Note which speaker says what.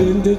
Speaker 1: Ooh.